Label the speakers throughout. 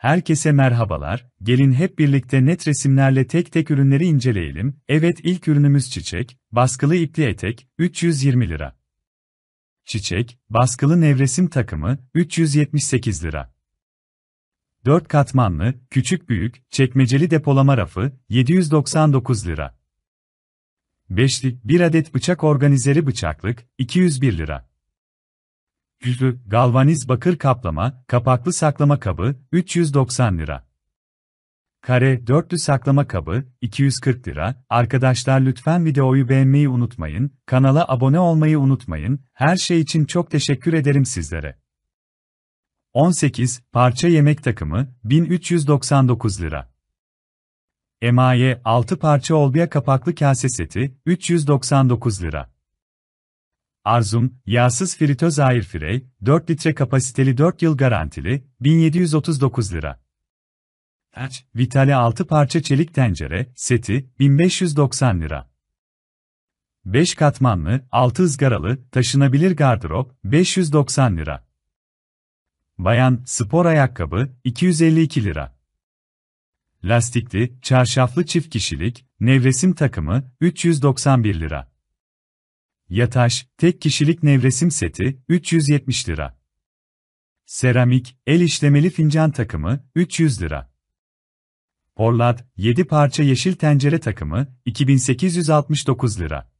Speaker 1: Herkese merhabalar, gelin hep birlikte net resimlerle tek tek ürünleri inceleyelim. Evet ilk ürünümüz çiçek, baskılı ipli etek, 320 lira. Çiçek, baskılı nevresim takımı, 378 lira. 4 katmanlı, küçük büyük, çekmeceli depolama rafı, 799 lira. Beşli, bir adet bıçak organizeri bıçaklık, 201 lira. Yüzlü, galvaniz bakır kaplama, kapaklı saklama kabı, 390 lira. Kare, dörtlü saklama kabı, 240 lira. Arkadaşlar lütfen videoyu beğenmeyi unutmayın, kanala abone olmayı unutmayın, her şey için çok teşekkür ederim sizlere. 18, parça yemek takımı, 1399 lira. Emaye, 6 parça olbia kapaklı kase seti, 399 lira. Arzum, yağsız fritöz airfryer, 4 litre kapasiteli 4 yıl garantili, 1739 lira. Taç, Vitale 6 parça çelik tencere, seti, 1590 lira. 5 katmanlı, 6 ızgaralı, taşınabilir gardırop, 590 lira. Bayan, spor ayakkabı, 252 lira. Lastikli, çarşaflı çift kişilik, nevresim takımı, 391 lira. Yataş, tek kişilik nevresim seti, 370 lira. Seramik, el işlemeli fincan takımı, 300 lira. Porlat, 7 parça yeşil tencere takımı, 2869 lira.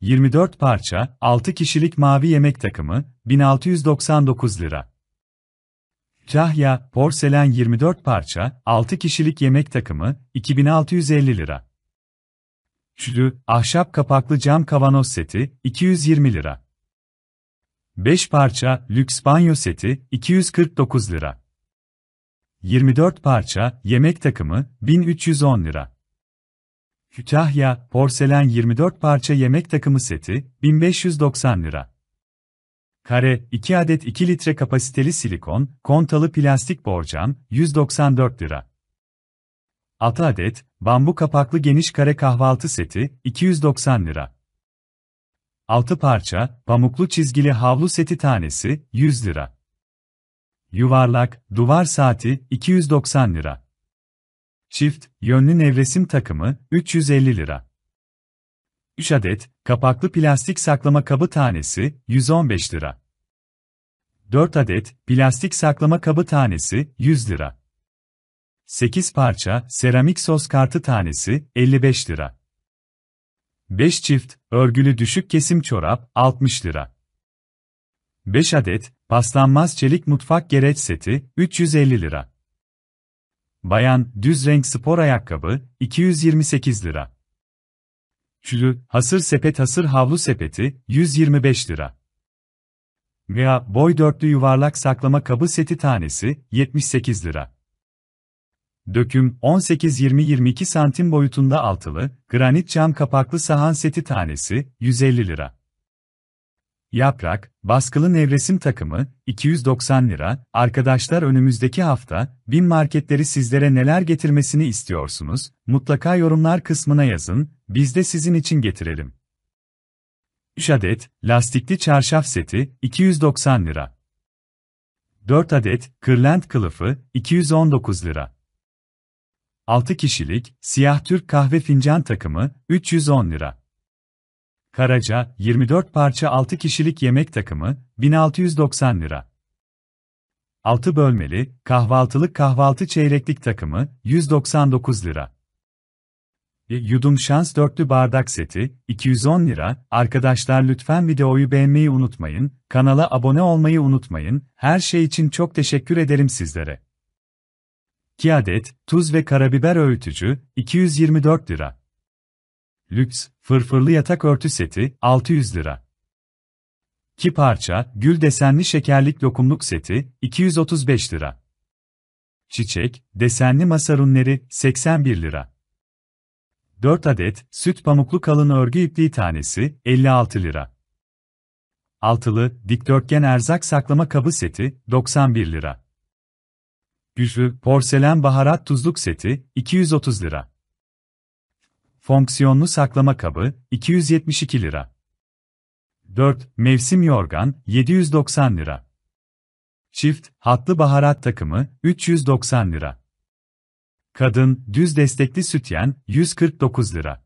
Speaker 1: 24 parça, 6 kişilik mavi yemek takımı, 1699 lira. Cahya, porselen 24 parça, 6 kişilik yemek takımı, 2650 lira. Üçlü, ahşap kapaklı cam kavanoz seti, 220 lira. 5 parça, lüks banyo seti, 249 lira. 24 parça, yemek takımı, 1310 lira. Kütahya, porselen 24 parça yemek takımı seti, 1590 lira. Kare, 2 adet 2 litre kapasiteli silikon, kontalı plastik borcam, 194 lira. 6 adet, bambu kapaklı geniş kare kahvaltı seti, 290 lira. 6 parça, pamuklu çizgili havlu seti tanesi, 100 lira. Yuvarlak, duvar saati, 290 lira. Çift, yönlü nevresim takımı, 350 lira. 3 adet, kapaklı plastik saklama kabı tanesi, 115 lira. 4 adet, plastik saklama kabı tanesi, 100 lira. 8 parça, seramik sos kartı tanesi, 55 lira. 5 çift, örgülü düşük kesim çorap, 60 lira. 5 adet, paslanmaz çelik mutfak gereç seti, 350 lira. Bayan, düz renk spor ayakkabı, 228 lira. Çülü, hasır sepet hasır havlu sepeti, 125 lira. Veya boy dörtlü yuvarlak saklama kabı seti tanesi, 78 lira. Döküm 18-20-22 santim boyutunda altılı, granit cam kapaklı sahan seti tanesi 150 lira. Yaprak, baskılı nevresim takımı 290 lira. Arkadaşlar önümüzdeki hafta bin marketleri sizlere neler getirmesini istiyorsunuz? Mutlaka yorumlar kısmına yazın. Biz de sizin için getirelim. 3 adet lastikli çarşaf seti 290 lira. 4 adet kırlent kılıfı 219 lira. 6 kişilik, siyah Türk kahve fincan takımı, 310 lira. Karaca, 24 parça 6 kişilik yemek takımı, 1690 lira. 6 bölmeli, kahvaltılık kahvaltı çeyreklik takımı, 199 lira. Yudum şans dörtlü bardak seti, 210 lira. Arkadaşlar lütfen videoyu beğenmeyi unutmayın, kanala abone olmayı unutmayın, her şey için çok teşekkür ederim sizlere. 2 adet, tuz ve karabiber öğütücü, 224 lira. Lüks, fırfırlı yatak örtü seti, 600 lira. 2 parça, gül desenli şekerlik lokumluk seti, 235 lira. Çiçek, desenli masa ürünleri, 81 lira. 4 adet, süt pamuklu kalın örgü ipliği tanesi, 56 lira. Altılı, dikdörtgen erzak saklama kabı seti, 91 lira. Güçlü, porselen baharat tuzluk seti, 230 lira. Fonksiyonlu saklama kabı, 272 lira. 4. Mevsim yorgan, 790 lira. Çift, hatlı baharat takımı, 390 lira. Kadın, düz destekli sütyen, 149 lira.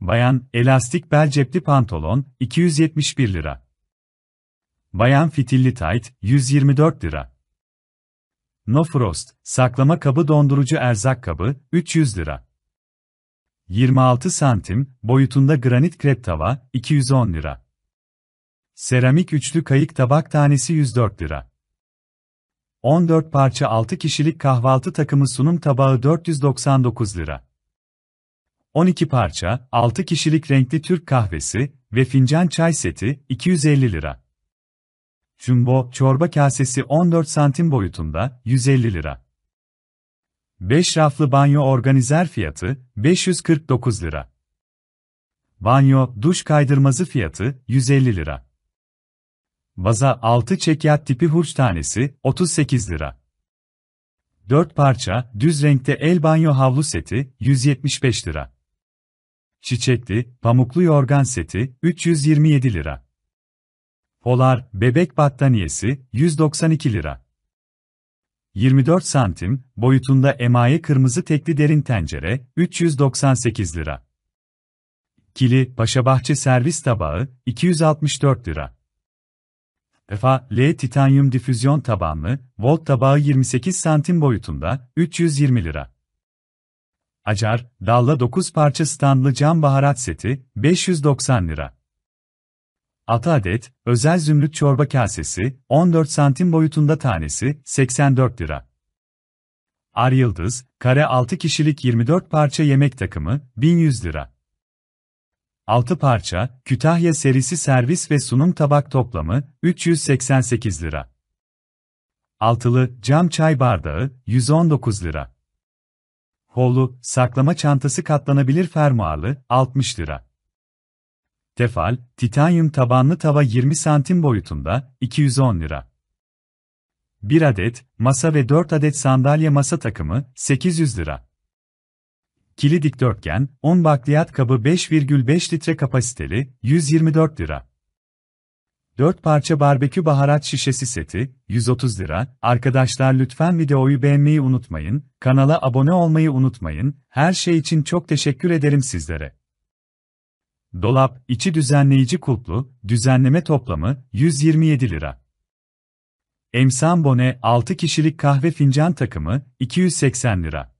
Speaker 1: Bayan, elastik bel cepli pantolon, 271 lira. Bayan fitilli tayt, 124 lira. No Frost, saklama kabı dondurucu erzak kabı, 300 lira. 26 santim, boyutunda granit krep tava, 210 lira. Seramik üçlü kayık tabak tanesi 104 lira. 14 parça 6 kişilik kahvaltı takımı sunum tabağı 499 lira. 12 parça 6 kişilik renkli Türk kahvesi ve fincan çay seti 250 lira. Jumbo çorba kasesi 14 santim boyutunda 150 lira. 5 raflı banyo organizer fiyatı 549 lira. Banyo duş kaydırmazı fiyatı 150 lira. Baza 6 çekyat tipi hurç tanesi 38 lira. 4 parça düz renkte el banyo havlu seti 175 lira. Çiçekli pamuklu yorgan seti 327 lira. Polar bebek battaniyesi 192 lira. 24 santim boyutunda emaye kırmızı tekli derin tencere 398 lira. Kili Paşabahçe servis tabağı 264 lira. EFA L titanyum difüzyon tabanlı volt tabağı 28 santim boyutunda 320 lira. Acar Dalla 9 parça standlı cam baharat seti 590 lira. 6 adet özel zümrüt çorba kasesi 14 santim boyutunda tanesi 84 lira. Ar Yıldız, kare 6 kişilik 24 parça yemek takımı 1100 lira. 6 parça, Kütahya serisi servis ve sunum tabak toplamı 388 lira. Altılı cam çay bardağı 119 lira. Holu saklama çantası katlanabilir fermuarlı 60 lira. Tefal, titanyum tabanlı tava 20 santim boyutunda 210 lira. 1 adet masa ve 4 adet sandalye masa takımı 800 lira. Kili dikdörtgen, 10 bakliyat kabı 5,5 litre kapasiteli, 124 lira. 4 parça barbekü baharat şişesi seti, 130 lira. Arkadaşlar lütfen videoyu beğenmeyi unutmayın, kanala abone olmayı unutmayın, her şey için çok teşekkür ederim sizlere. Dolap, içi düzenleyici kulplu, düzenleme toplamı, 127 lira. Emsan Bone 6 kişilik kahve fincan takımı, 280 lira.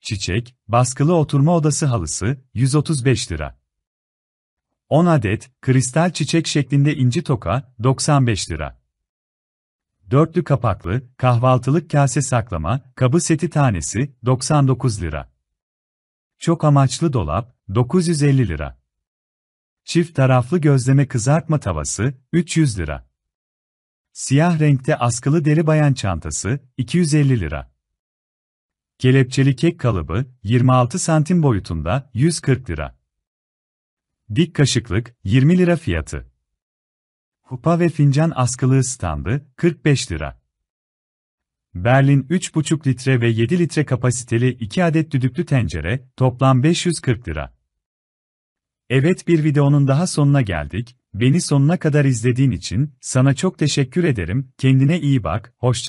Speaker 1: Çiçek, baskılı oturma odası halısı, 135 lira. 10 adet, kristal çiçek şeklinde inci toka, 95 lira. Dörtlü kapaklı, kahvaltılık kase saklama, kabı seti tanesi, 99 lira. Çok amaçlı dolap, 950 lira. Çift taraflı gözleme kızartma tavası, 300 lira. Siyah renkte askılı deri bayan çantası, 250 lira. Kelepçeli kek kalıbı, 26 santim boyutunda, 140 lira. Dik kaşıklık, 20 lira fiyatı. Kupa ve fincan askılığı standı, 45 lira. Berlin 3,5 litre ve 7 litre kapasiteli 2 adet düdüklü tencere, toplam 540 lira. Evet bir videonun daha sonuna geldik. Beni sonuna kadar izlediğin için sana çok teşekkür ederim. Kendine iyi bak, hoşça